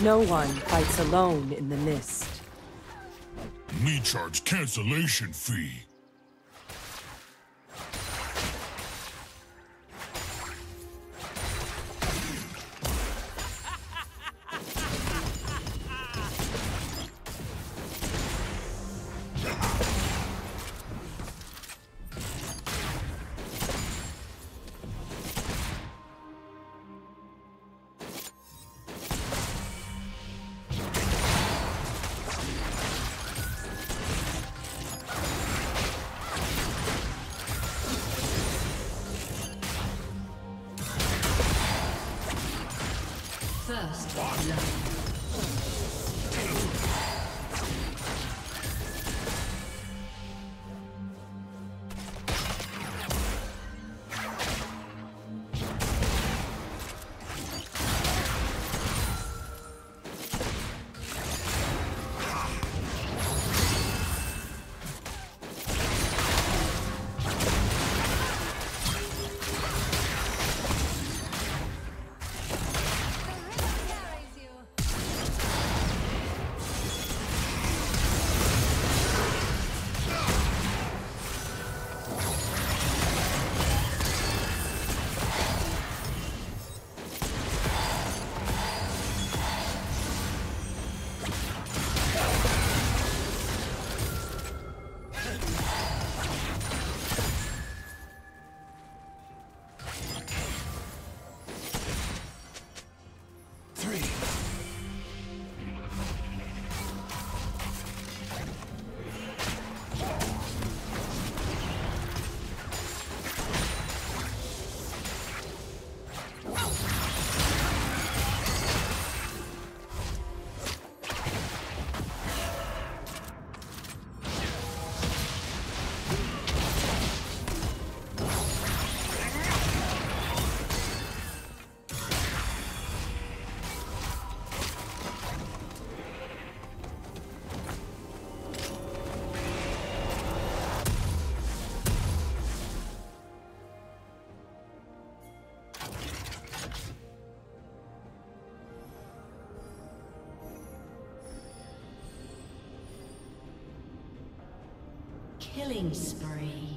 No one fights alone in the mist. Me charge cancellation fee. Killing spree.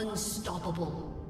Unstoppable.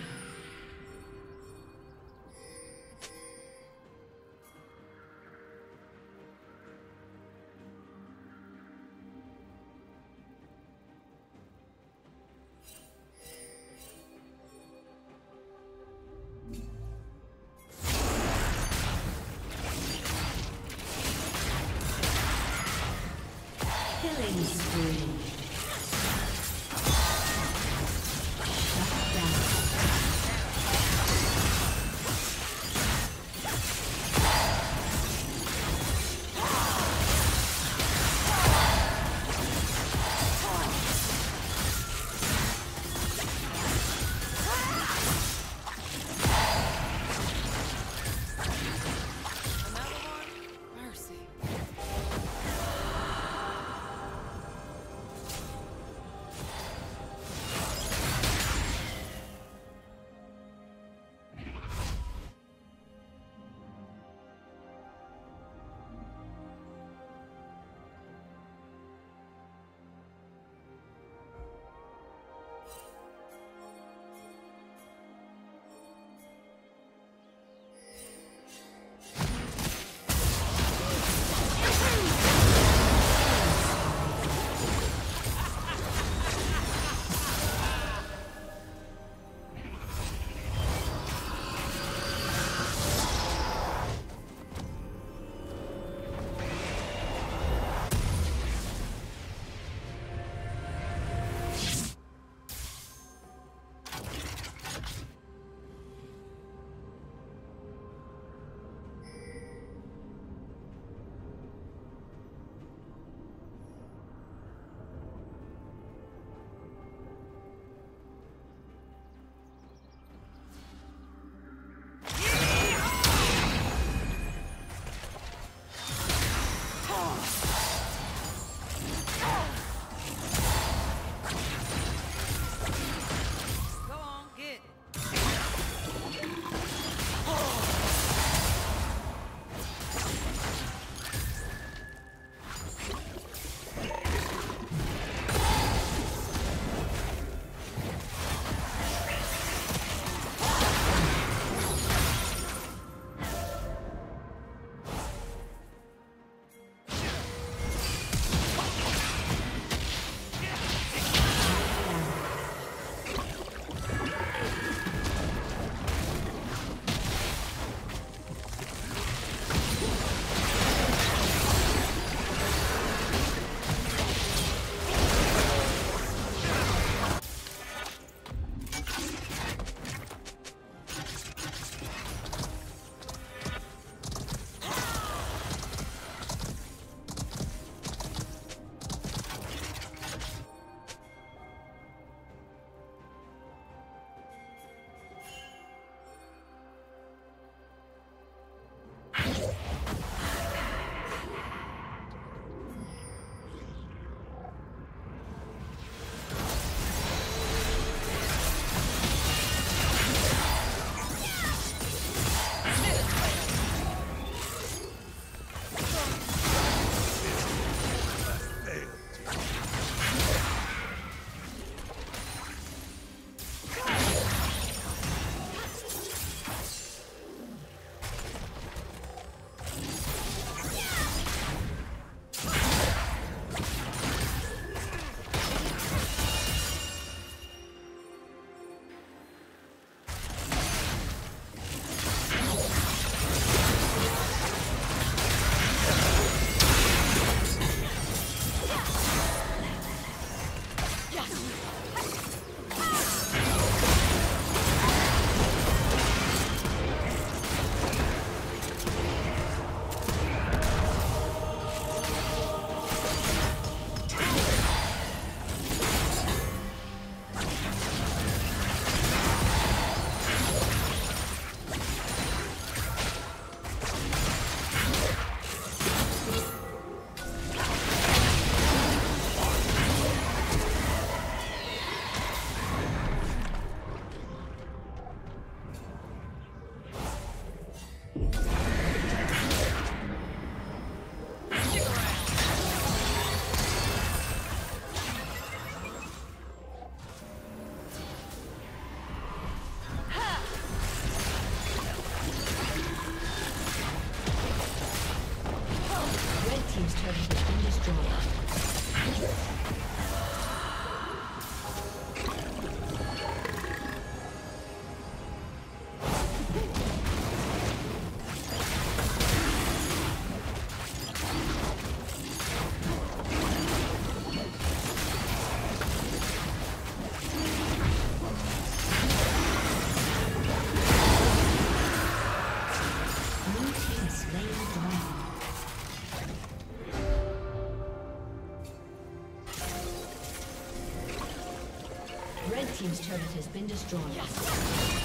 Turret has been destroyed. Killing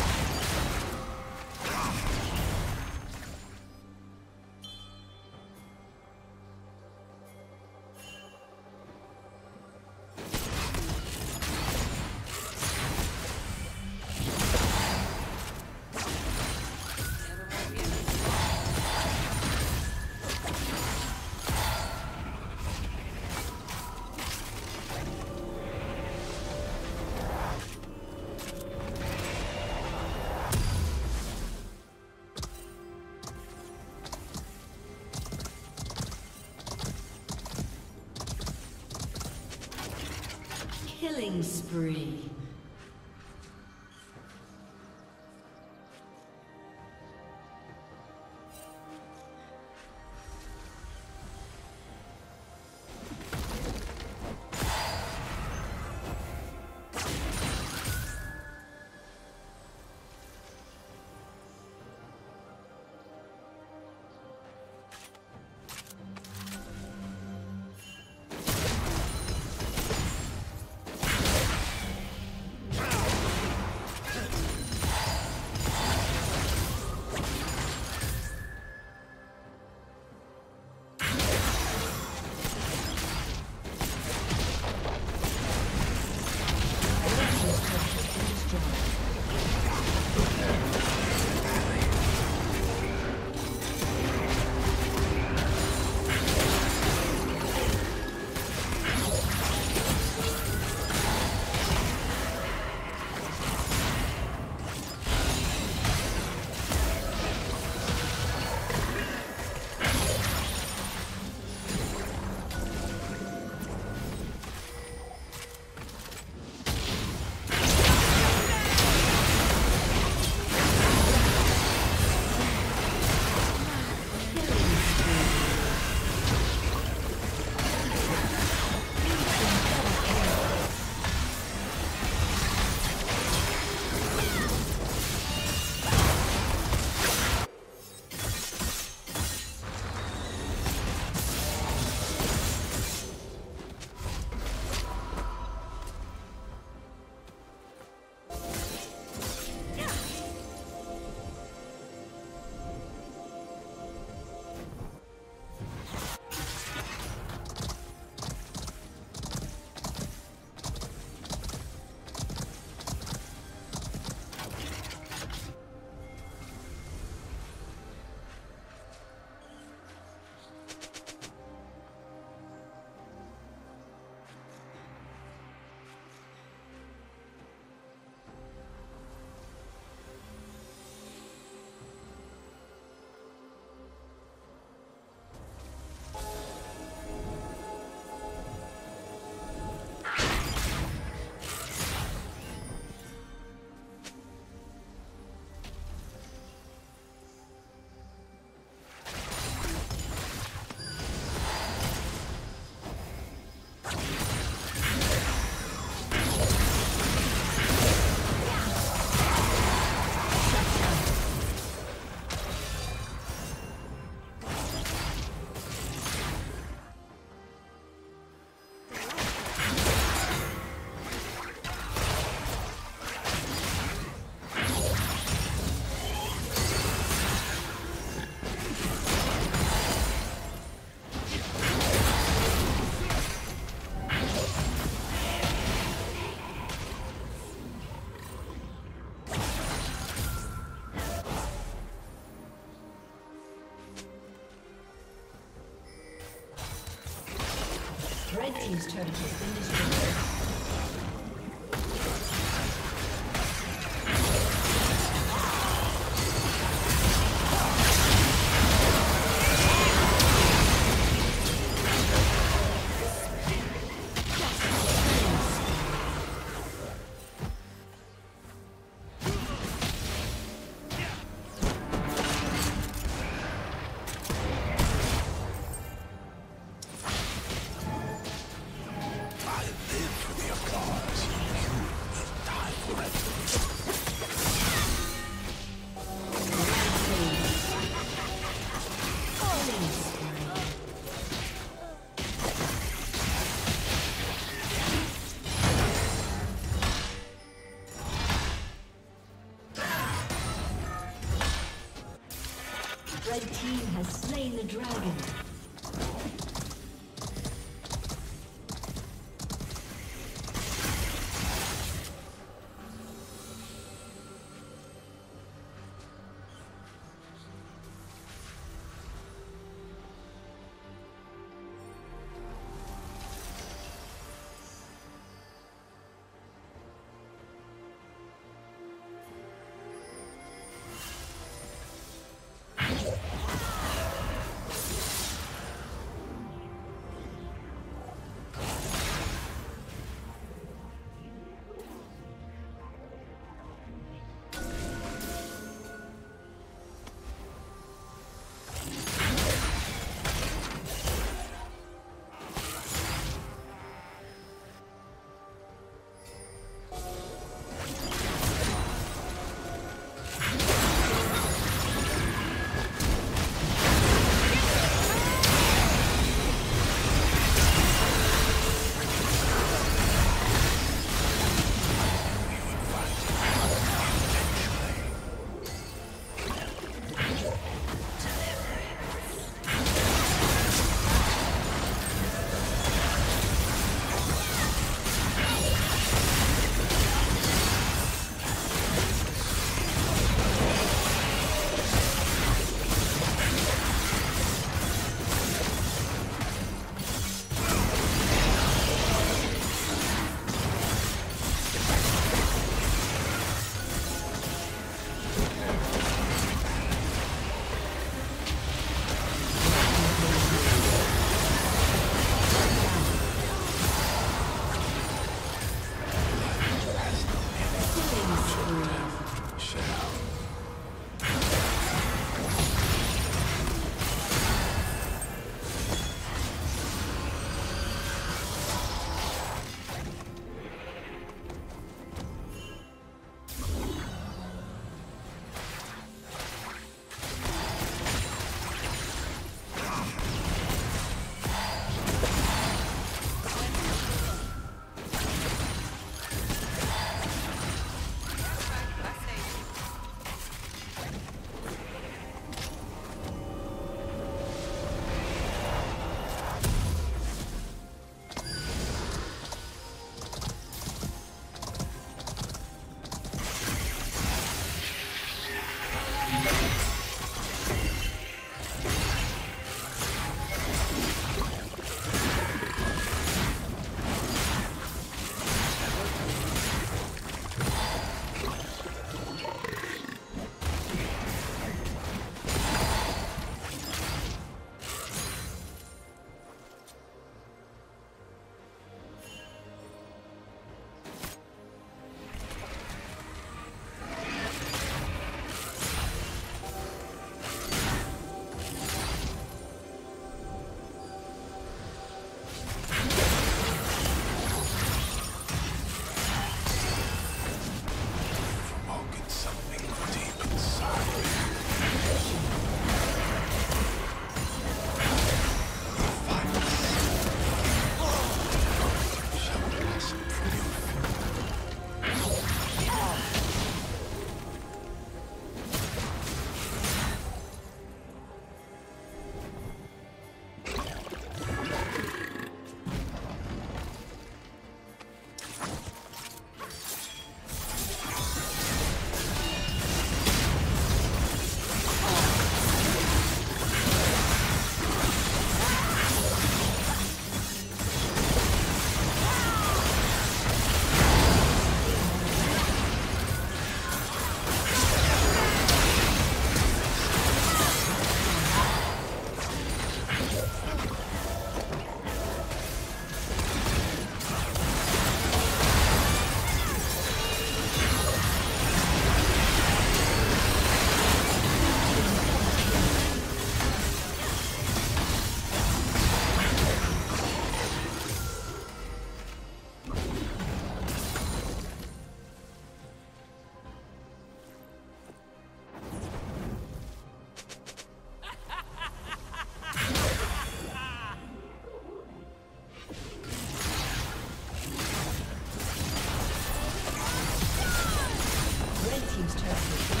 Thank you.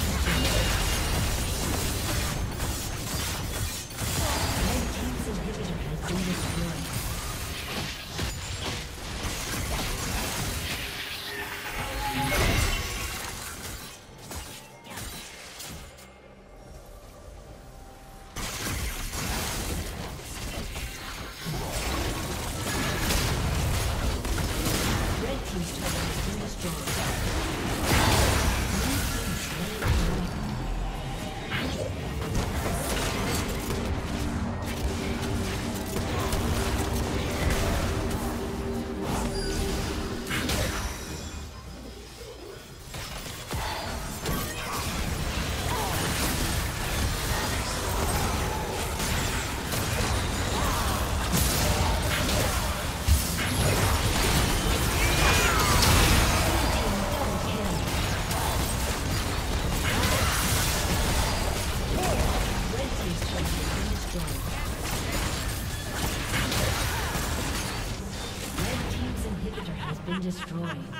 Destroyed.